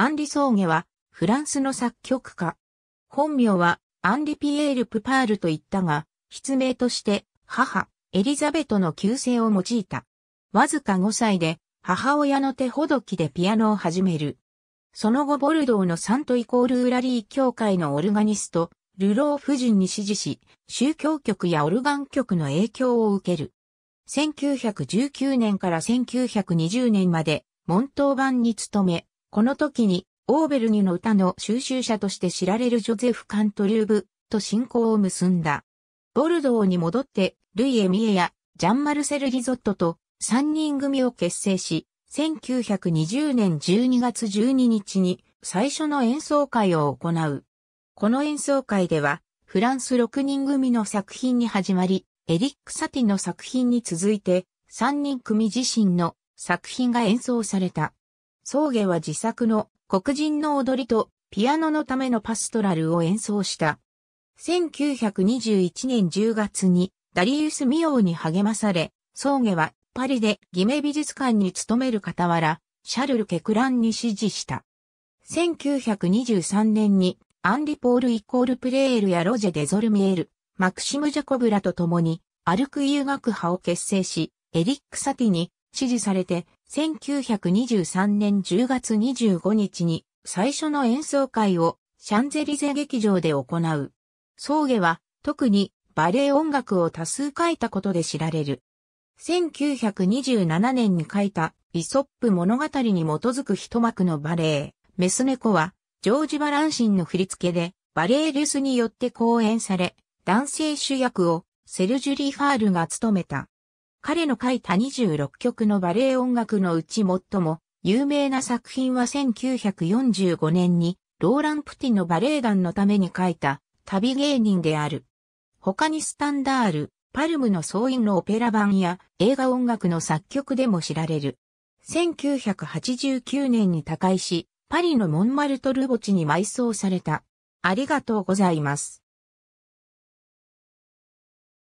アンリ・ソーゲは、フランスの作曲家。本名は、アンリ・ピエール・プパールと言ったが、筆名として、母、エリザベトの旧姓を用いた。わずか5歳で、母親の手ほどきでピアノを始める。その後ボルドーのサントイコールウラリー教会のオルガニスト、ルロー夫人に指示し、宗教曲やオルガン曲の影響を受ける。1919年から1920年まで、モントーバンに勤め、この時に、オーベルニュの歌の収集者として知られるジョゼフ・カントリューブと親交を結んだ。ボルドーに戻って、ルイ・エミエやジャン・マルセル・リゾットと3人組を結成し、1920年12月12日に最初の演奏会を行う。この演奏会では、フランス6人組の作品に始まり、エリック・サティの作品に続いて、3人組自身の作品が演奏された。葬儀は自作の黒人の踊りとピアノのためのパストラルを演奏した。1921年10月にダリウス・ミオーに励まされ、葬儀はパリでギメ美術館に勤める傍ら、シャルル・ケクランに指示した。1923年にアンリ・ポール・イコール・プレールやロジェ・デゾルミエル、マクシム・ジャコブラと共に歩く遊学派を結成し、エリック・サティに指示されて、1923年10月25日に最初の演奏会をシャンゼリゼ劇場で行う。葬儀は特にバレエ音楽を多数書いたことで知られる。1927年に書いたイソップ物語に基づく一幕のバレエ、メス猫は、ジョージ・バランシンの振り付けで、バレエリュスによって講演され、男性主役をセルジュリー・ファールが務めた。彼の書いた26曲のバレエ音楽のうち最も有名な作品は1945年にローラン・プティのバレエ団のために書いた旅芸人である。他にスタンダール、パルムの総員のオペラ版や映画音楽の作曲でも知られる。1989年に他界し、パリのモンマルトル墓地に埋葬された。ありがとうございます。